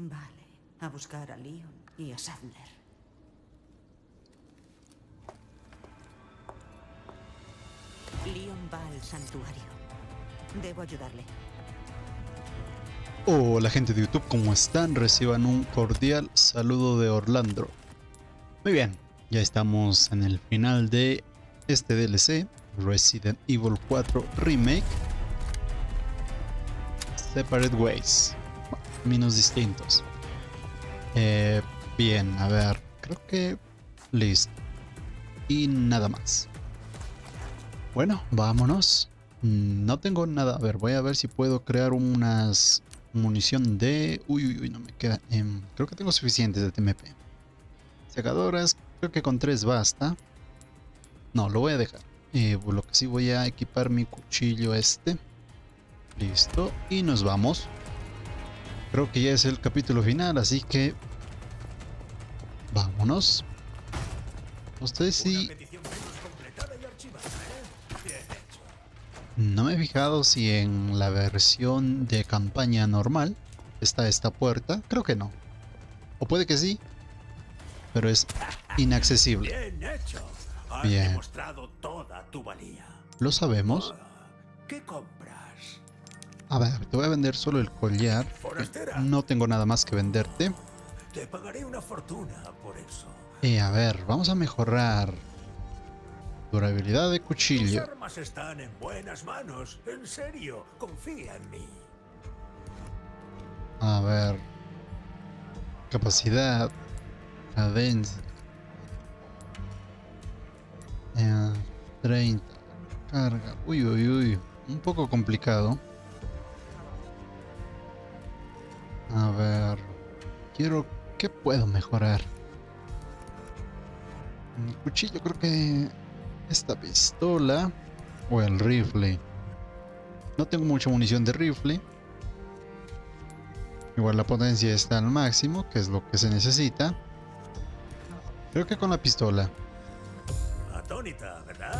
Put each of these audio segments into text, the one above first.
Vale, a buscar a Leon y a Sadler. Leon va al santuario. Debo ayudarle. Hola gente de YouTube, ¿cómo están? Reciban un cordial saludo de Orlando. Muy bien, ya estamos en el final de este DLC, Resident Evil 4 Remake. Separate Ways, caminos distintos. Eh, bien, a ver, creo que listo. Y nada más. Bueno, vámonos. No tengo nada. A ver, voy a ver si puedo crear unas munición de... Uy, uy, uy, no me queda. em, creo que tengo suficientes de TMP. Secadoras, creo que con tres basta. No, lo voy a dejar. Eh, lo que sí voy a equipar mi cuchillo este. Listo. Y nos vamos. Creo que ya es el capítulo final, así que... Vámonos. Ustedes sí... No me he fijado si en la versión de campaña normal está esta puerta. Creo que no. O puede que sí. Pero es inaccesible. Bien hecho. Has Bien. demostrado toda tu valía. Lo sabemos. ¿Qué? A ver, te voy a vender solo el collar. Forastera. No tengo nada más que venderte. Te pagaré una fortuna por eso. Y a ver, vamos a mejorar durabilidad de Tus cuchillo. armas están en buenas manos. En serio, confía en mí. A ver. Capacidad. Cadencia. Eh, 30. Carga. Uy, uy, uy. Un poco complicado. A ver. Quiero... ¿Qué puedo mejorar? El cuchillo creo que... Esta pistola. O el rifle. No tengo mucha munición de rifle. Igual la potencia está al máximo, que es lo que se necesita. Creo que con la pistola. Atónita, ¿verdad?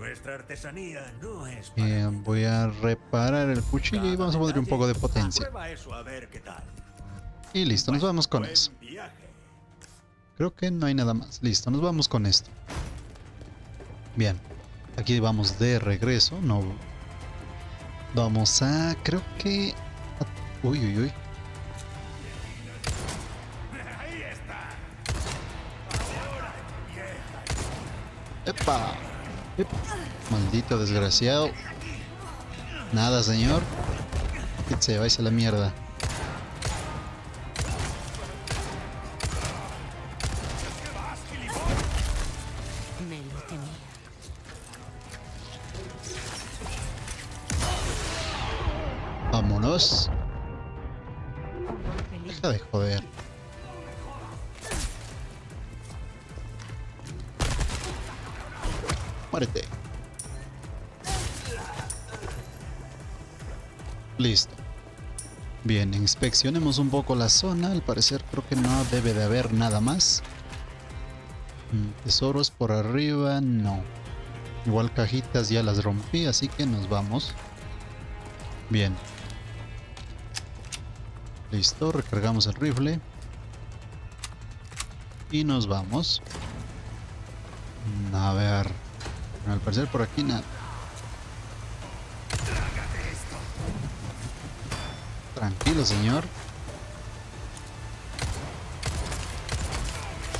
Nuestra artesanía no es Eh, voy a reparar el cuchillo y vamos a poner un poco de potencia. Prueba eso a ver qué tal. Y listo, nos vamos con Buen eso. viaje. Creo que no hay nada más. Listo, nos vamos con esto. Bien, aquí vamos de regreso. No. Vamos a. Creo que. Uy, uy, uy. Maldito desgraciado. Nada, señor. Se vais a la mierda. Listo. Bien, inspeccionemos un poco la zona. Al parecer creo que no debe de haber nada más. Mm, Tesoros por arriba, no. Igual cajitas ya las rompí, así que nos vamos. Bien. Listo, recargamos el rifle. Y nos vamos. Mm, A ver. Al parecer por aquí nada. Tranquilo, señor.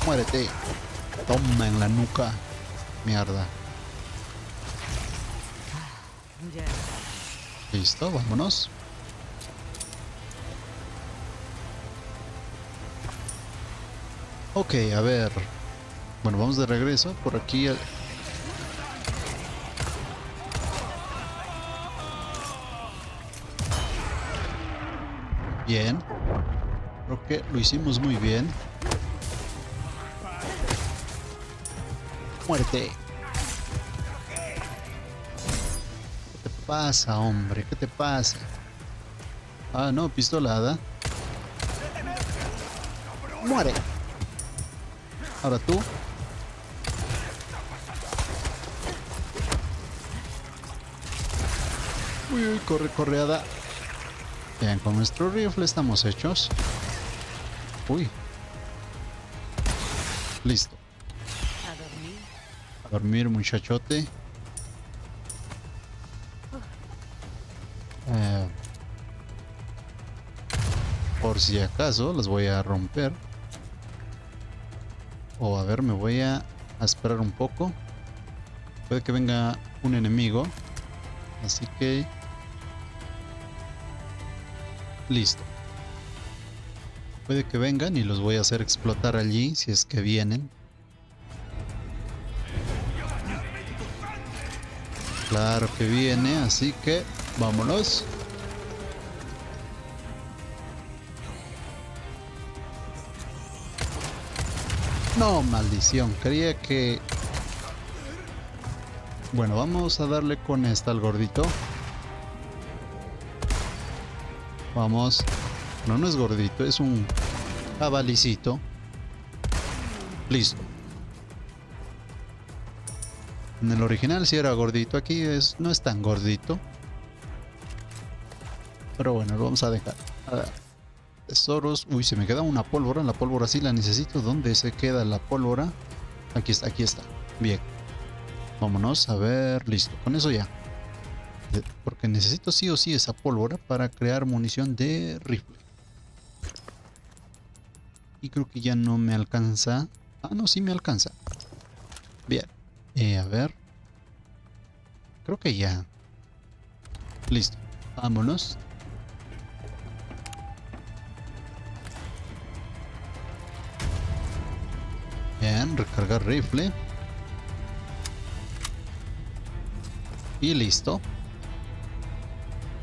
Muérete. Toma en la nuca. Mierda. Listo, vámonos. Ok, a ver. Bueno, vamos de regreso. Por aquí. Bien. Creo que lo hicimos muy bien. Muerte. ¿Qué te pasa, hombre? ¿Qué te pasa? Ah, no, pistolada. Muere. Ahora tú. Uy, uy, corre, correada. Bien, con nuestro rifle estamos hechos. Uy. Listo. A dormir. A dormir, muchachote. Eh, por si acaso, las voy a romper. O a ver, me voy a esperar un poco. Puede que venga un enemigo. Así que... Listo. Puede que vengan y los voy a hacer explotar allí si es que vienen. Claro que viene, así que vámonos. No, maldición. Quería que... Bueno, vamos a darle con esta al gordito. Vamos. No, no es gordito, es un jabalicito. Listo. En el original sí era gordito, aquí es, no es tan gordito. Pero bueno, lo vamos a dejar. A ver. Tesoros. Uy, se me queda una pólvora. La pólvora sí la necesito. ¿Dónde se queda la pólvora? Aquí está, aquí está. Bien. Vámonos a ver. Listo. Con eso ya. Porque necesito sí o sí esa pólvora para crear munición de rifle. Y creo que ya no me alcanza. Ah, no, sí me alcanza. Bien. Eh, a ver. Creo que ya. Listo. Vámonos. Bien, recargar rifle. Y listo.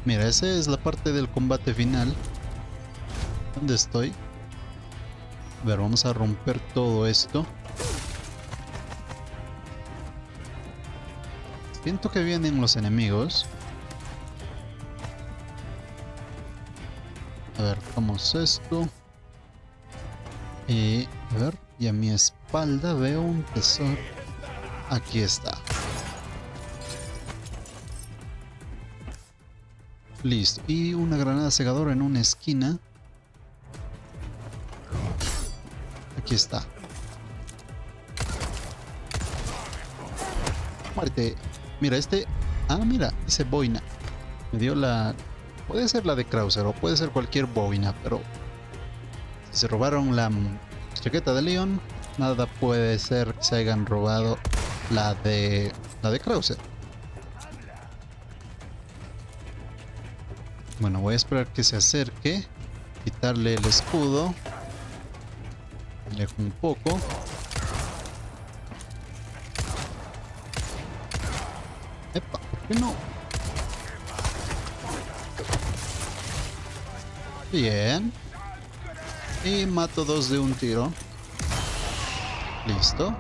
Mira, esa es la parte del combate final. ¿Dónde estoy? A ver, vamos a romper todo esto. Siento que vienen los enemigos. A ver, vamos esto. Y a ver, y a mi espalda veo un tesoro. Aquí está. Listo. Y una granada segadora en una esquina. Aquí está. Muerte. Mira, este... Ah, mira, ese boina. Me dio la... Puede ser la de Krauser o puede ser cualquier boina, pero... Si se robaron la chaqueta de Leon, nada puede ser que se hayan robado la de... La de Krauser. Bueno, voy a esperar que se acerque. Quitarle el escudo. Alejo un poco. Epa, ¿por qué no? Bien. Y mato dos de un tiro. Listo.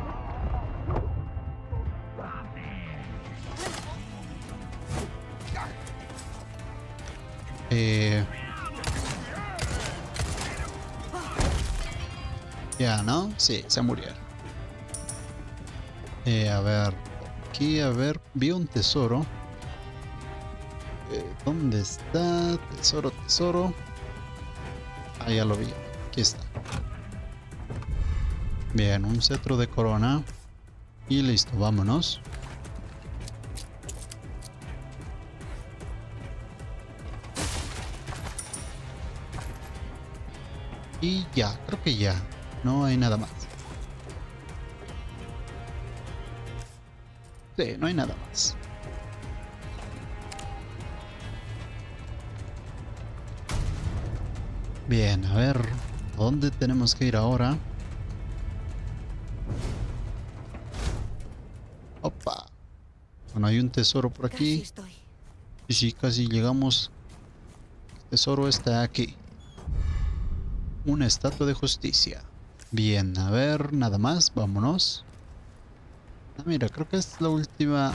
Eh... Ya, ¿no? Sí, se murieron. Eh, a ver, aquí, a ver, vi un tesoro. Eh, ¿Dónde está? Tesoro, tesoro. Ah, ya lo vi. Aquí está. Bien, un cetro de corona. Y listo, vámonos. Y ya, creo que ya. No hay nada más. Sí, no hay nada más. Bien, a ver. ¿Dónde tenemos que ir ahora? Opa. Bueno, hay un tesoro por Casi aquí. estoy. Y sí, casi llegamos. El tesoro está aquí. Una estatua de justicia. Bien, a ver, nada más, vámonos. Ah, mira, creo que es la última.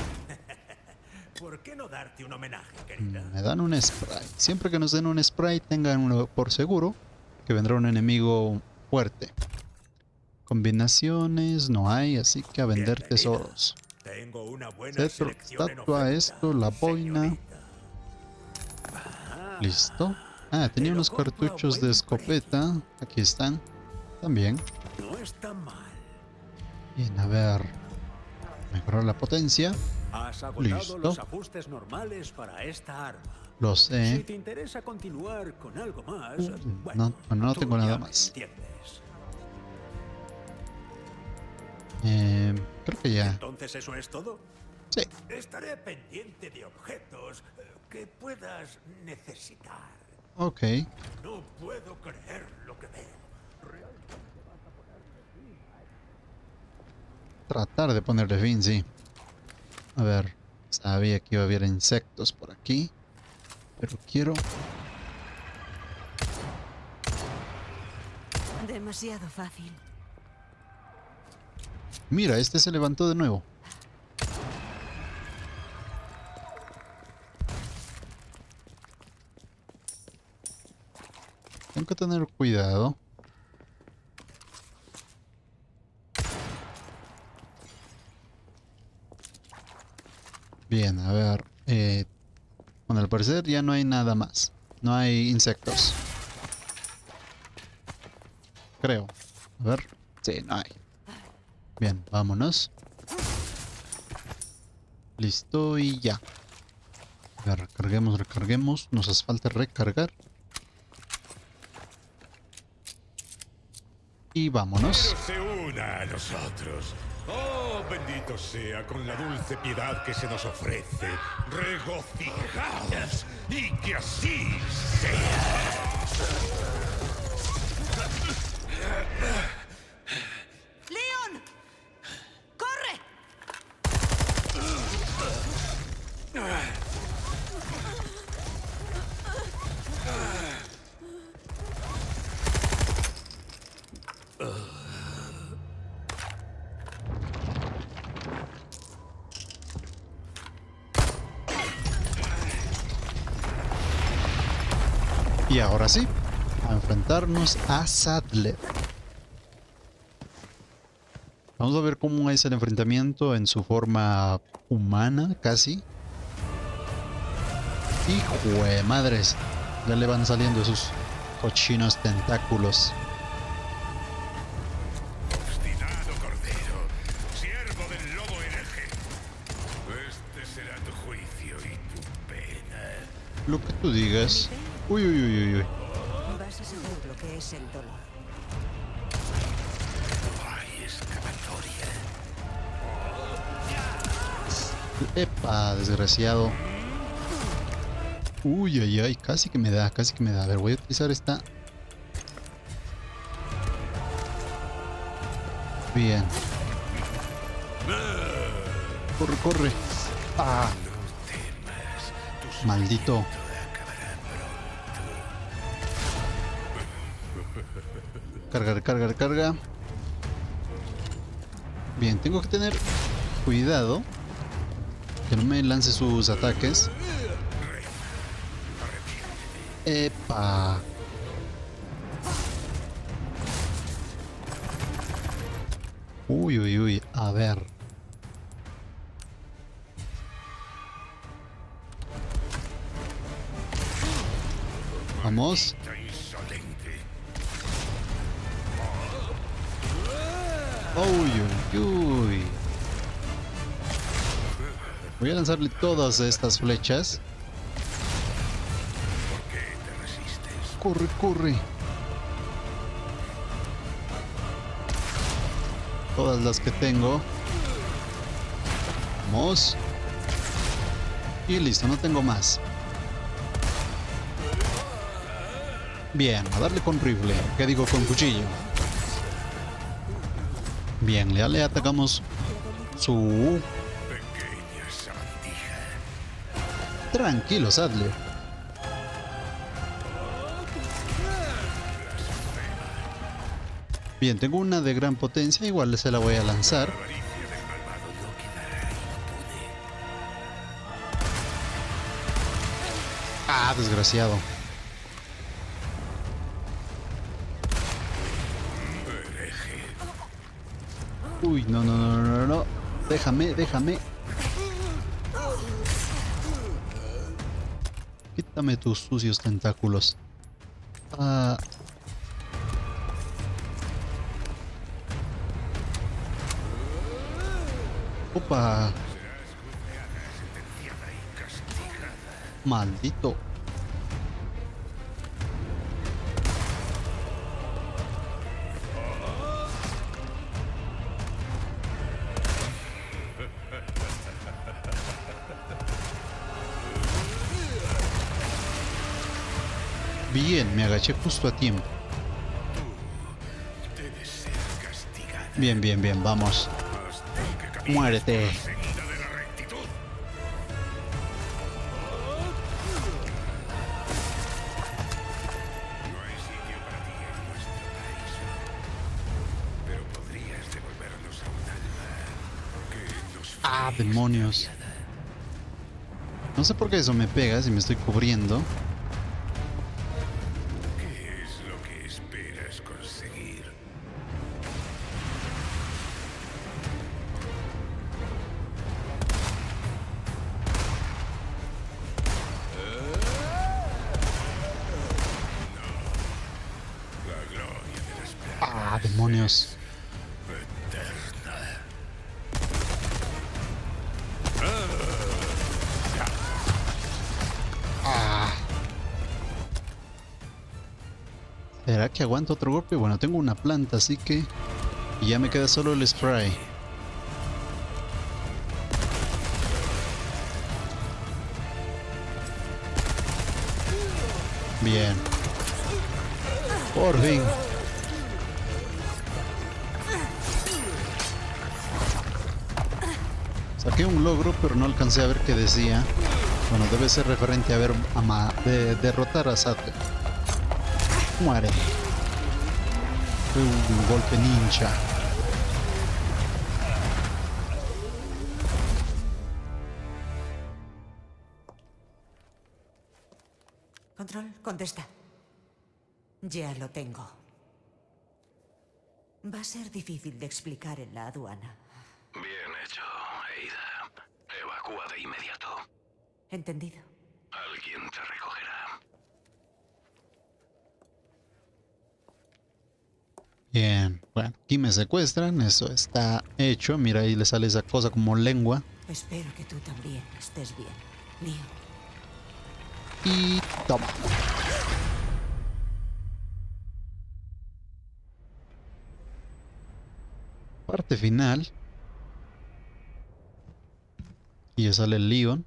¿Por qué no darte un homenaje, querida? Me dan un spray. Siempre que nos den un spray, tengan uno por seguro que vendrá un enemigo fuerte. Combinaciones no hay, así que a vender Bienvenida. tesoros. Tengo una buena Cetro, estatua, esto, la boina. señorita. Listo. Ah, tenía unos cartuchos de escopeta. Aquí están. También. No está mal. Bien, a ver. Mejorar la potencia. Has agotado Listo. los ajustes normales para esta arma. Lo Si sé. te interesa continuar con algo más, Uh, bueno, no, bueno, no tengo nada más. Eh, creo que ya. Entonces, ¿eso es todo? Sí. Estaré pendiente de objetos eh, que puedas necesitar. Ok. No puedo creer lo que veo. Tratar de ponerle fin, sí. A ver. Sabía que iba a haber insectos por aquí. Pero quiero... Demasiado fácil. Mira, este se levantó de nuevo. Tengo que tener cuidado. Bien, a ver. Eh, bueno, al parecer ya no hay nada más. No hay insectos. Creo. A ver. Sí, no hay. Bien, vámonos. Listo y ya. A ver, recarguemos, recarguemos. Nos hace falta recargar. Y vámonos. Se una a nosotros. Oh, bendito sea con la dulce piedad que se nos ofrece. Regocijaos y que así sea. ¡Leon! ¡Corre! Y ahora sí, a enfrentarnos a Sadler. Vamos a ver cómo es el enfrentamiento en su forma humana, casi. Hijo de madres, ya le van saliendo esos cochinos tentáculos. Obstinado cordero, siervo del lobo hereje. Este será tu juicio y tu pena. Lo que tú digas. Uy, uy, uy, uy, uy. Vas a saber lo que es el dolor. No hay escapatoria. Epa, desgraciado. Uy, ay, ay, casi que me da, casi que me da. A ver, voy a utilizar esta. Bien. Corre, corre. Ah. Maldito. Carga, carga, carga. Bien, tengo que tener cuidado que no me lance sus ataques. Epa. Uy, uy, uy. A ver. Vamos. Uy, uy, uy. Voy a lanzarle todas estas flechas. Corre, corre. Todas las que tengo. Vamos. Y listo, no tengo más. Bien, a darle con rifle. ¿Qué digo con cuchillo? Bien, le atacamos su... Tranquilo, Sadler. Bien, tengo una de gran potencia, igual se la voy a lanzar. Ah, desgraciado. Uy, no, no, no, no, no. Déjame, déjame. Quítame tus sucios tentáculos. Ah. Opa. Maldito. Me agaché justo a tiempo. Bien, bien, bien, vamos. Muérete. Ah, demonios. No sé por qué eso me pega si me estoy cubriendo. Que aguanto otro golpe? Bueno, tengo una planta, así que... Ya me queda solo el spray. Bien. Por fin. Saqué un logro, pero no alcancé a ver qué decía. Bueno, debe ser referente a ver a ma- de derrotar a Sate. Muere. Fue un golpe ninja. Control, contesta. Ya lo tengo. Va a ser difícil de explicar en la aduana. Bien hecho, Eida. Evacúa de inmediato. ¿Entendido? Alguien te recogerá. Bien, bueno, aquí me secuestran, eso está hecho. Mira, ahí le sale esa cosa como lengua. Espero que tú también estés bien. Neo. Y toma. Parte final. Y ya sale el Leon.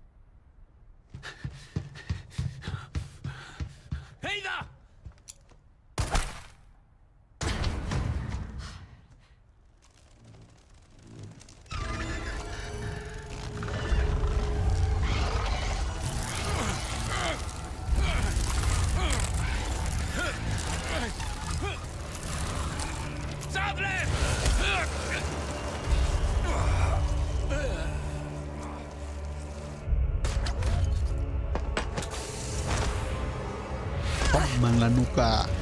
Toma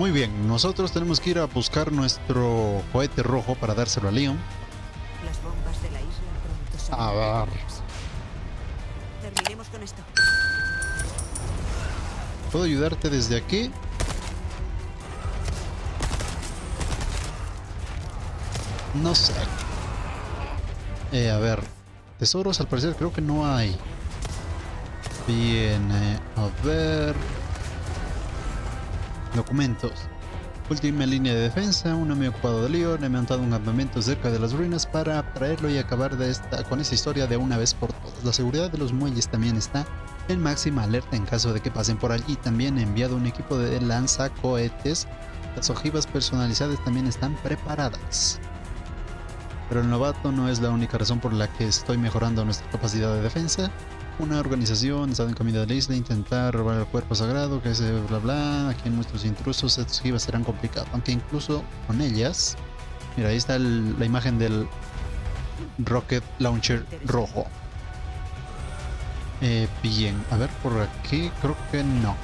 Muy bien, nosotros tenemos que ir a buscar nuestro cohete rojo para dárselo a Leon. Las bombas de la isla pronto son A ver. Terminemos con esto. ¿Puedo ayudarte desde aquí? No sé. Eh, a ver. Tesoros al parecer creo que no hay. Bien, eh, a ver. Documentos. Última línea de defensa, uno me ha ocupado de Leon, he montado un campamento cerca de las ruinas para traerlo y acabar con esta historia de una vez por todas. La seguridad de los muelles también está en máxima alerta en caso de que pasen por allí. También he enviado un equipo de lanzacohetes. Las ojivas personalizadas también están preparadas. Pero el novato no es la única razón por la que estoy mejorando nuestra capacidad de defensa una organización está en camino de la isla intentar robar el cuerpo sagrado, que se bla bla. Aquí nuestros intrusos estos givas serán complicados. Aunque incluso con ellas. Mira, ahí está la imagen del Rocket Launcher rojo. Eh, bien, a ver por aquí. Creo que no.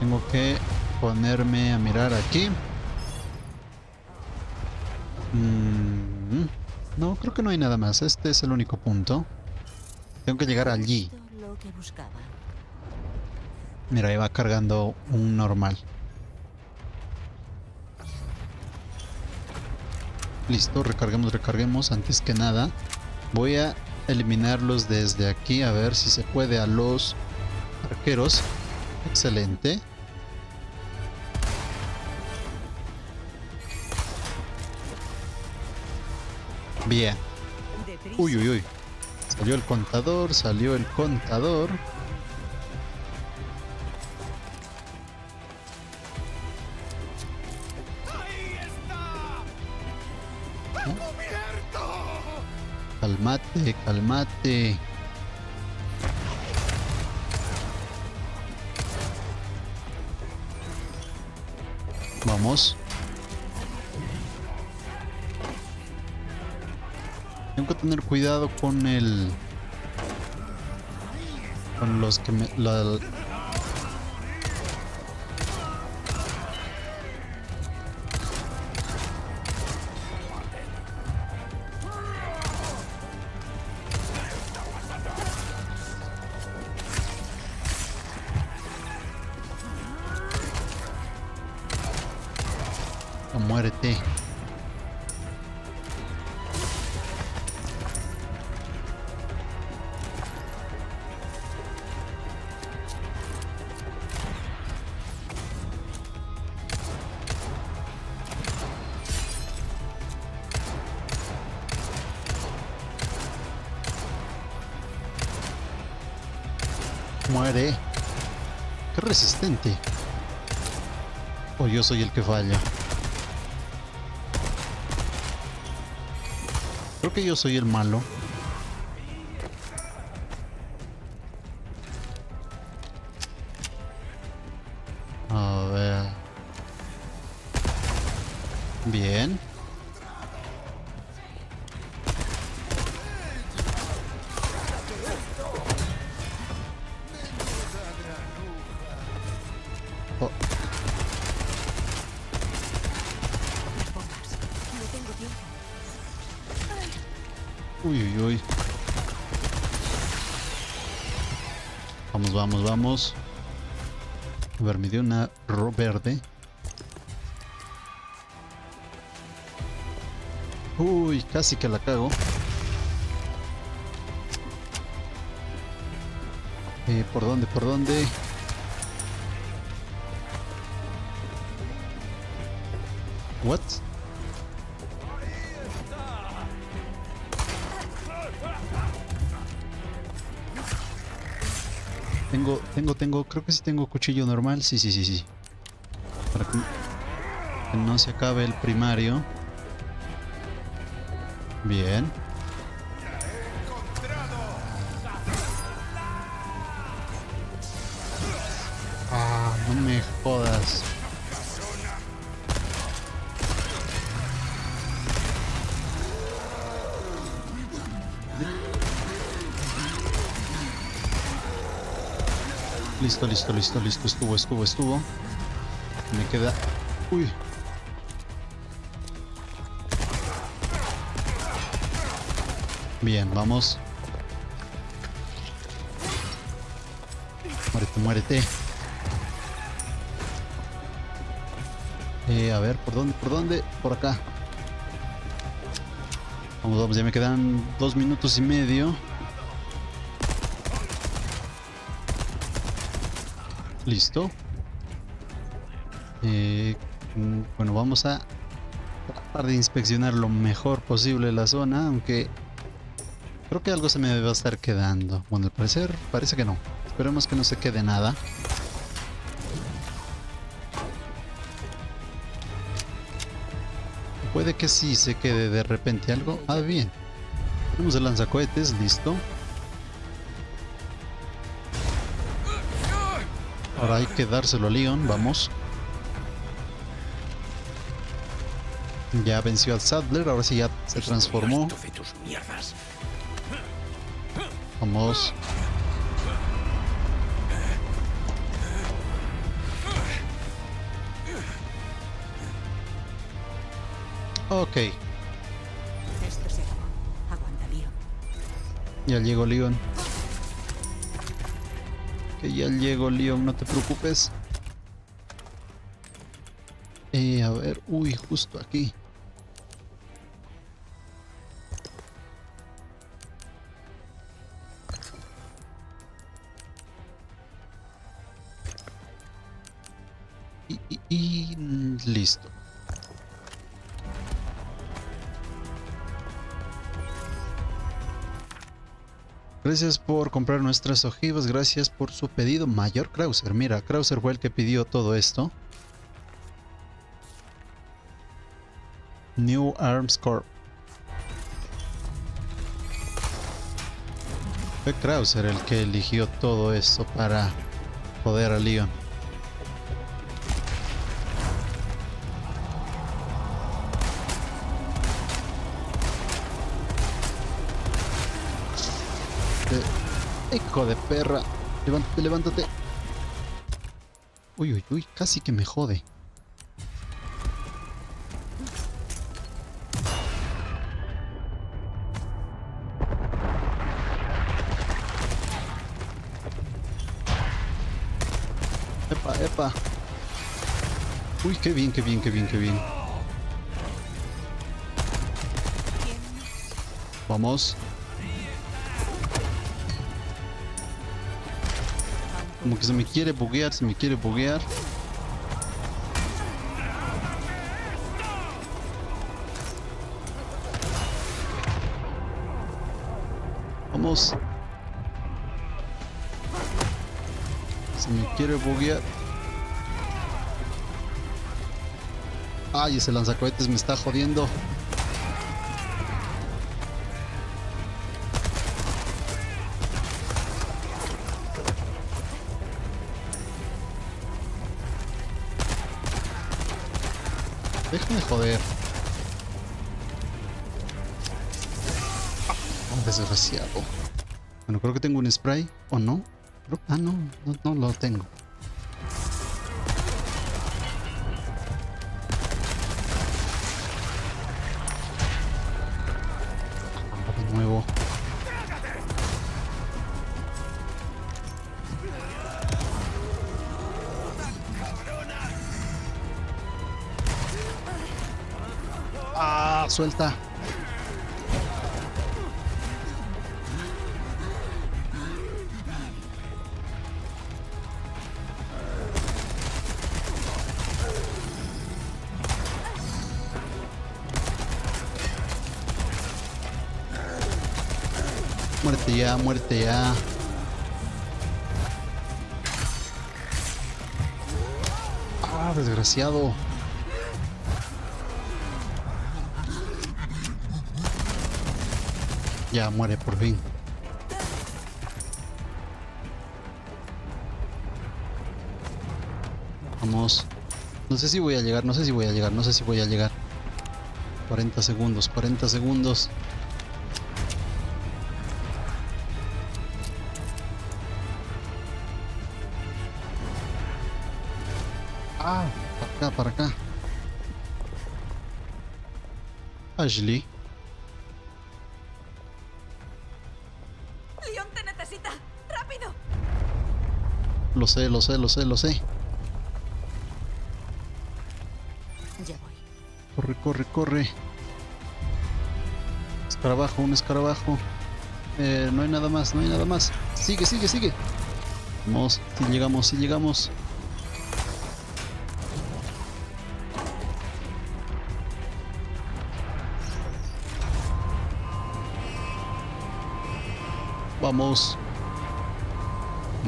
Tengo que ponerme a mirar aquí. Mm, no, creo que no hay nada más. Este es el único punto. Tengo que llegar allí. Mira, ahí va cargando un normal. Listo, recarguemos, recarguemos. Antes que nada, voy a eliminarlos desde aquí a ver si se puede a los arqueros. Excelente. Bien. Uy, uy, uy. Salió el contador, salió el contador. Calmate, calmate. Vamos. Tengo que tener cuidado con el... Con los que me... La, resistente. O yo soy el que falla. Creo que yo soy el malo. Vamos, vamos. A ver, me dio una ro verde. Uy, casi que la cago. Eh, ¿Por dónde? ¿Por dónde? Creo que sí tengo cuchillo normal. Sí, sí, sí, sí. Para que no se acabe el primario. Bien. Listo, listo, listo, listo. Estuvo, estuvo, estuvo. Me queda... Uy. Bien, vamos. Muérete, muérete. Eh, a ver, ¿por dónde? ¿Por dónde? Por acá. Vamos, vamos, ya me quedan dos minutos y medio. Listo. Eh, Mm, Bueno, vamos a tratar de inspeccionar lo mejor posible la zona, aunque creo que algo se me va a estar quedando. Bueno, al parecer parece que no. Esperemos que no se quede nada. Puede que sí se quede de repente algo. Ah, bien. Tenemos el lanzacohetes, listo. Ahora hay que dárselo a Leon, vamos. Ya venció al Sadler, ahora sí ya se transformó. Vamos. Ok, Esto se acabó. Aguanta, Leon. ya llegó Leon. Ya llegó Leon, no te preocupes. Eh, a ver, uy, justo aquí. Gracias por comprar nuestras ojivas, gracias por su pedido. Mayor Krauser, mira, Krauser fue el que pidió todo esto. New Arms Corp. Fue Krauser el que eligió todo esto para joder a Leon. Hijo de perra. Levántate, levántate. Uy, uy, uy, casi que me jode. Epa, epa. Uy, qué bien, qué bien, qué bien, qué bien. Vamos. Como que se me quiere buguear, se me quiere buguear. Vamos. Se me quiere buguear. Ay, ese lanzacohetes me está jodiendo. Joder. Desgraciado. Bueno, creo que tengo un spray. ¿O no? Ah, no, no, no lo tengo. Suelta. Muerte ya, muerte ya. Ah, desgraciado. Ya muere por fin. Vamos. No sé si voy a llegar, no sé si voy a llegar, no sé si voy a llegar. 40 segundos, 40 segundos. Ah, para acá, para acá. Ashley. Lo sé, lo sé, lo sé, lo sé. Ya voy. Corre, corre, corre. Escarabajo, un escarabajo. Eh, no hay nada más, no hay nada más. Sigue, sigue, sigue. Vamos, si llegamos, si llegamos. Vamos.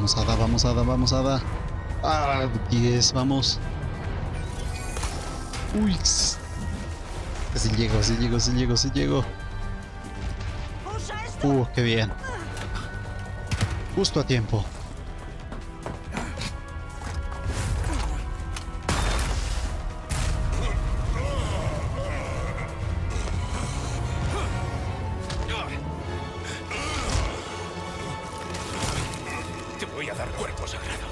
Vamos, Ada, vamos, Ada, vamos, Ada. Ah, 10, vamos. Uy. Si llego, si llego, si llego, si llego. Uh, qué bien. Justo a tiempo. Cuerpo sagrado.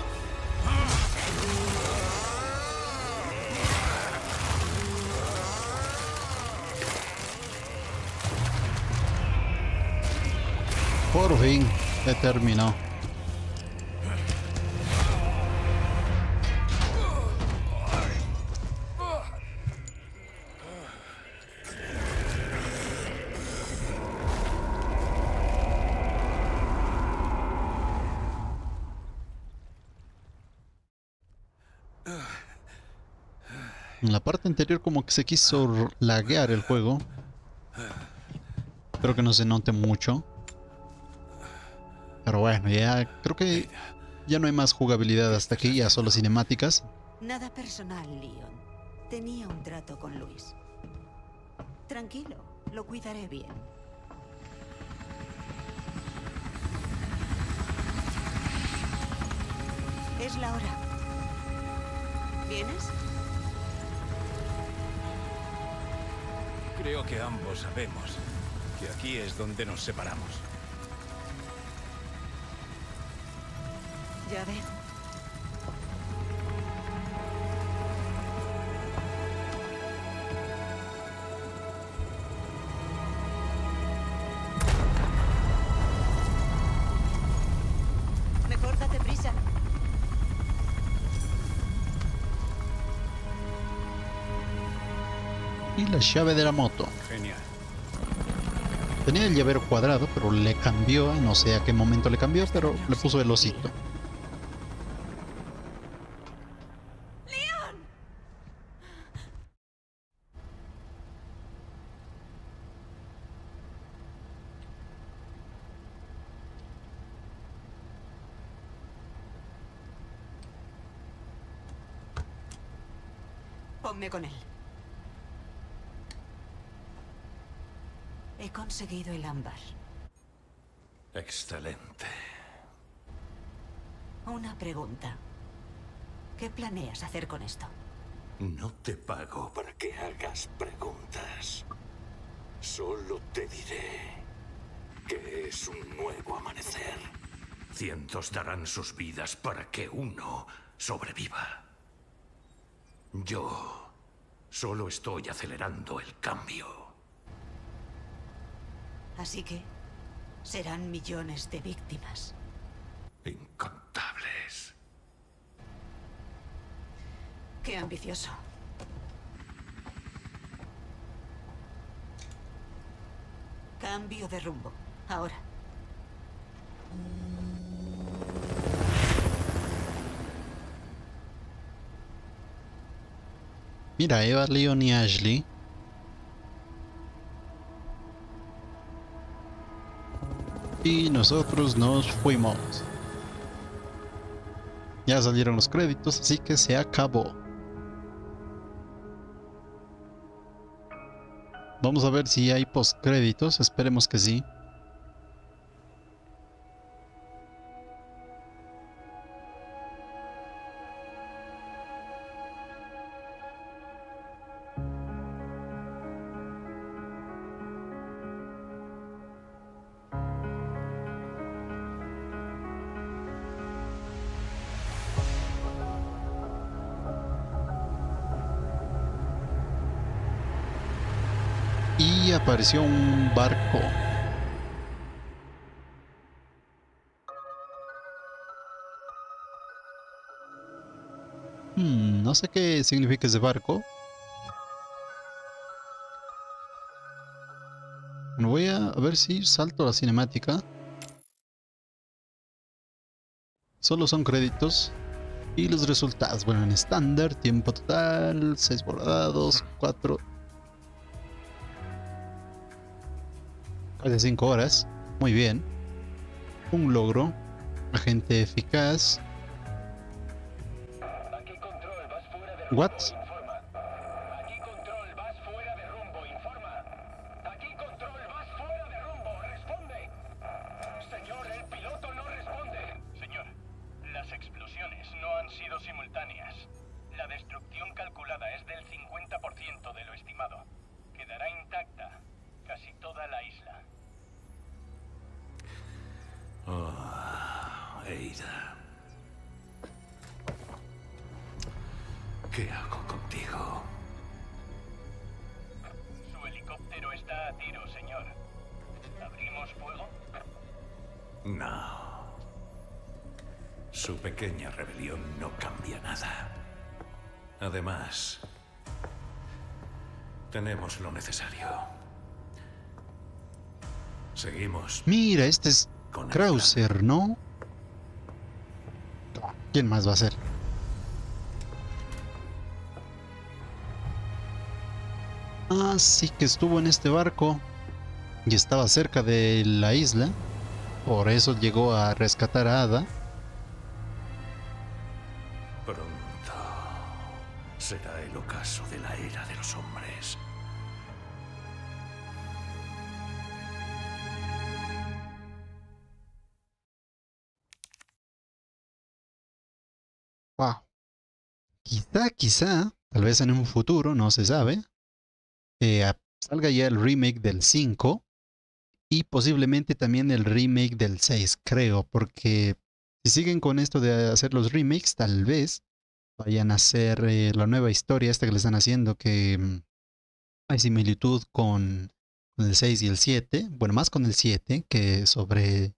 Por fin, se terminó. Anterior como que se quiso laguear el juego. Espero que no se note mucho. Pero bueno, ya creo que ya no hay más jugabilidad hasta aquí, ya solo cinemáticas. Nada personal, Leon. Tenía un trato con Luis. Tranquilo, lo cuidaré bien. Es la hora. ¿Vienes? Creo que ambos sabemos que aquí es donde nos separamos. Ya veo. Llave de la moto. Genial. Tenía el llavero cuadrado, pero le cambió, no sé a qué momento le cambió, pero le puso el osito. Ponme con él. He conseguido el ámbar. Excelente. Una pregunta. ¿Qué planeas hacer con esto? No te pago para que hagas preguntas. Solo te diré que es un nuevo amanecer. Cientos darán sus vidas para que uno sobreviva. Yo solo estoy acelerando el cambio. Así que serán millones de víctimas. Incontables. Qué ambicioso. Cambio de rumbo. Ahora. Mira, Eva, Leon y Ashley. Y nosotros nos fuimos. Ya salieron los créditos, así que se acabó. Vamos a ver si hay postcréditos, esperemos que sí. Apareció un barco. Hmm, no sé qué significa ese barco. Bueno, voy a, ver si salto a la cinemática. Solo son créditos. Y los resultados. Bueno, en estándar, tiempo total, 6 bordados, 4, casi 5 horas. Muy bien. un logro. Agente eficaz. De What? Su pequeña rebelión no cambia nada. Además, tenemos lo necesario. Seguimos Mira, este es con Krauser, ¿no? ¿Quién más va a ser? Ah, sí que estuvo en este barco y estaba cerca de la isla. Por eso llegó a rescatar a Ada. De la era de los hombres. Wow. Quizá, quizá, tal vez en un futuro, no se sabe, eh, salga ya el remake del 5 y posiblemente también el remake del 6, creo, porque si siguen con esto de hacer los remakes, tal vez vayan a hacer eh, la nueva historia esta que le están haciendo, que mm, hay similitud con, el 6 y el 7, bueno, más con el 7, que sobre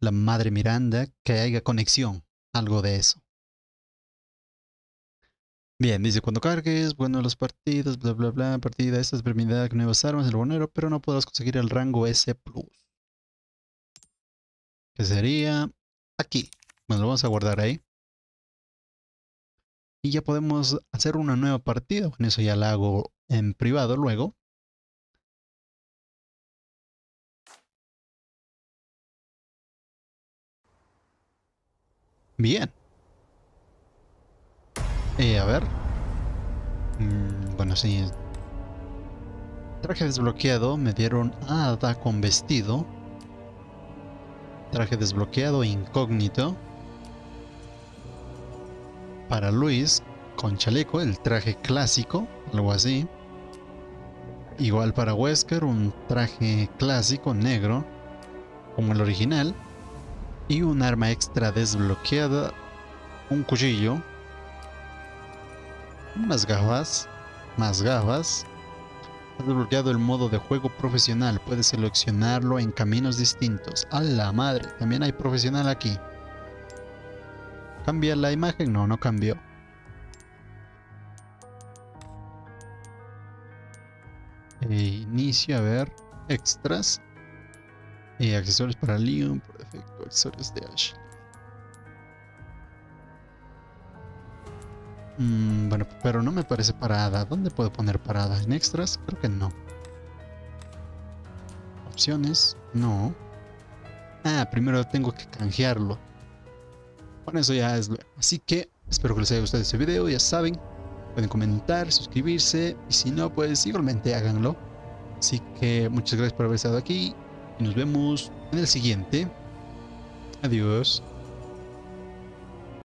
la madre Miranda, que haya conexión, algo de eso. Bien, dice cuando cargues, bueno, los partidos, bla bla bla, partida, esta es permitida nuevas armas, el bonero, pero no podrás conseguir el rango S. Que sería aquí. Bueno, lo vamos a guardar ahí. Y ya podemos hacer una nueva partida. Bueno, eso ya la hago en privado luego. Bien. Eh, a ver. Mm, bueno, sí. Traje desbloqueado. Me dieron Ada con vestido. Traje desbloqueado incógnito. Para Luis con chaleco, el traje clásico, algo así. Igual para Wesker, un traje clásico negro, como el original. Y un arma extra desbloqueada, un cuchillo, unas gafas, más gafas. Ha desbloqueado el modo de juego profesional. Puedes seleccionarlo en caminos distintos. A la madre, también hay profesional aquí. ¿Cambia la imagen? No, no cambió. Eh, inicio, a ver. Extras. Eh, accesorios para Leon, por defecto. Accesorios de Ash. Mm, bueno, pero no me parece parada. ¿Dónde puedo poner parada? ¿En extras? Creo que no. Opciones. No. Ah, primero tengo que canjearlo. Bueno, eso ya es luego. Así que espero que les haya gustado este video. Ya saben, pueden comentar, suscribirse. Y si no, pues igualmente háganlo. Así que muchas gracias por haber estado aquí. Y nos vemos en el siguiente. Adiós.